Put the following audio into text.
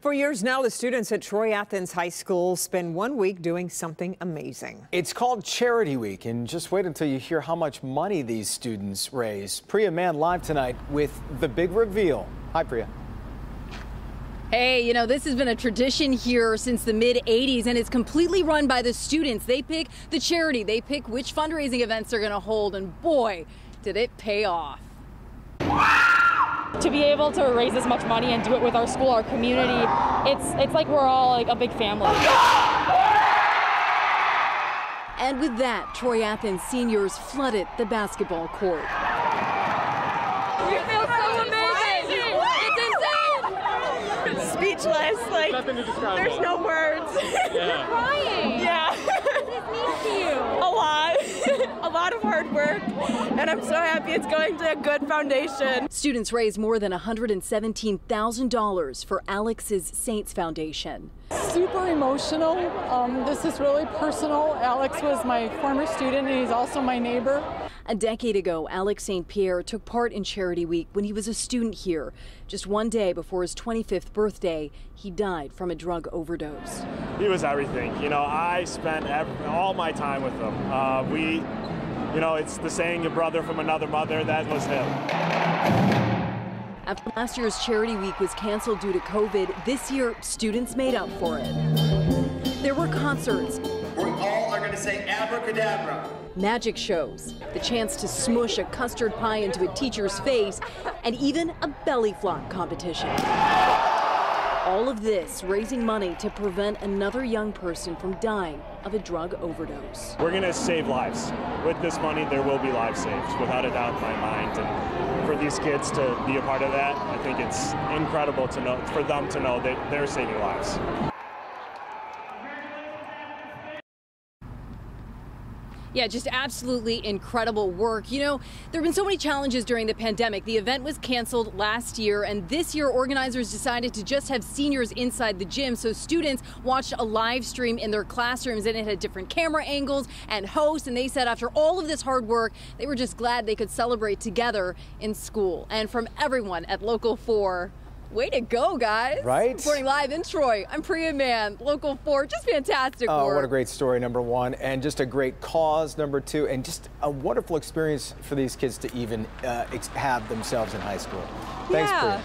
For years now, the students at Troy Athens High School spend one week doing something amazing. It's called Charity Week, and just wait until you hear how much money these students raise. Priya Mann live tonight with the big reveal. Hi, Priya. Hey, you know, this has been a tradition here since the mid 80s, and it's completely run by the students. They pick the charity, they pick which fundraising events they're going to hold, and boy, did it pay off. To be able to raise this much money and do it with our school, our community, it's it's like we're all like a big family. And with that, Troy Athens seniors flooded the basketball court. We feel so amazing! It's insane! speechless. Like there's no words. We're crying! yeah, Thank you! a lot, a lot of hard work, and I'm so happy it's going to a good foundation. Students raised more than $117,000 for Alex's Saints Foundation. super emotional. Um, this is really personal. Alex was my former student and he's also my neighbor. A decade ago, Alex St. Pierre took part in Charity Week when he was a student here. Just one day before his 25th birthday, he died from a drug overdose. he was everything. You know, I spent ev all my time with him. Uh, we, you know, it's the saying, "Your brother from another mother." That was him. After last year's Charity Week was canceled due to COVID, this year students made up for it. There were concerts, We all are going to say abracadabra. magic shows, the chance to smush a custard pie into a teacher's face, and even a belly flop competition. All of this raising money to prevent another young person from dying of a drug overdose. We're gonna save lives. With this money, there will be lives saved, without a doubt in my mind. And for these kids to be a part of that, I think it's incredible to know for them to know that they're saving lives. Yeah, just absolutely incredible work. You know, there have been so many challenges during the pandemic. The event was canceled last year, and this year organizers decided to just have seniors inside the gym. So students watched a live stream in their classrooms, and it had different camera angles and hosts. And they said after all of this hard work, they were just glad they could celebrate together in school. And from everyone at Local 4, Way to go, guys. Right? Reporting live in Troy, I'm Priya Mann, Local 4. Just fantastic Oh, work. what a great story, number one, and just a great cause, number two, and just a wonderful experience for these kids to even uh, ex- have themselves in high school. Thanks, Yeah. Priya.